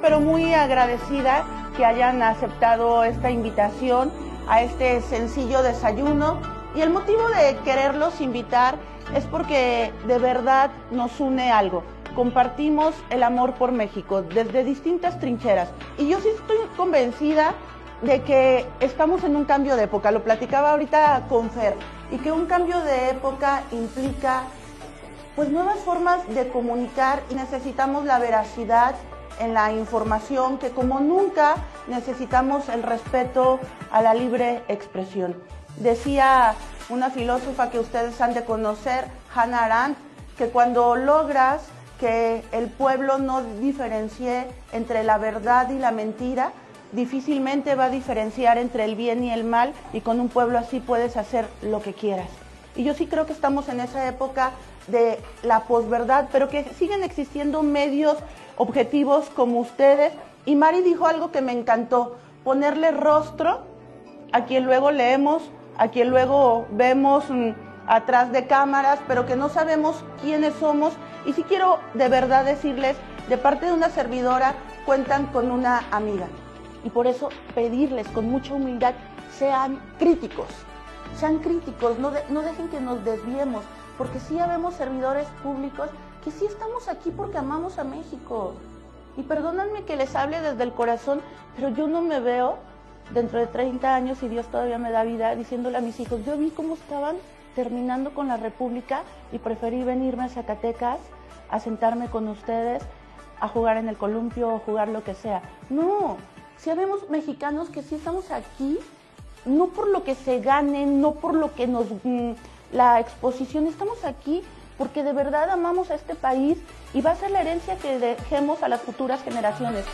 pero muy agradecida que hayan aceptado esta invitación a este sencillo desayuno. Y el motivo de quererlos invitar es porque de verdad nos une algo. Compartimos el amor por México desde distintas trincheras. Y yo sí estoy convencida de que estamos en un cambio de época. Lo platicaba ahorita con Fer. Y que un cambio de época implica pues nuevas formas de comunicar y necesitamos la veracidad en la información, que como nunca necesitamos el respeto a la libre expresión. Decía una filósofa que ustedes han de conocer, Hannah Arendt, que cuando logras que el pueblo no diferencie entre la verdad y la mentira, difícilmente va a diferenciar entre el bien y el mal y con un pueblo así puedes hacer lo que quieras. Y yo sí creo que estamos en esa época de la posverdad, pero que siguen existiendo medios objetivos como ustedes. Y Mari dijo algo que me encantó, ponerle rostro a quien luego leemos, a quien luego vemos mm, atrás de cámaras, pero que no sabemos quiénes somos. Y sí quiero de verdad decirles, de parte de una servidora, cuentan con una amiga. Y por eso pedirles con mucha humildad, sean críticos, sean críticos, no, no dejen que nos desviemos porque sí habemos servidores públicos que sí estamos aquí porque amamos a México. Y perdónenme que les hable desde el corazón, pero yo no me veo dentro de 30 años, y Dios todavía me da vida, diciéndole a mis hijos, yo vi cómo estaban terminando con la República y preferí venirme a Zacatecas a sentarme con ustedes, a jugar en el columpio o jugar lo que sea. No, si habemos mexicanos que sí estamos aquí, no por lo que se gane, no por lo que nos... Mm, la exposición. Estamos aquí porque de verdad amamos a este país y va a ser la herencia que dejemos a las futuras generaciones.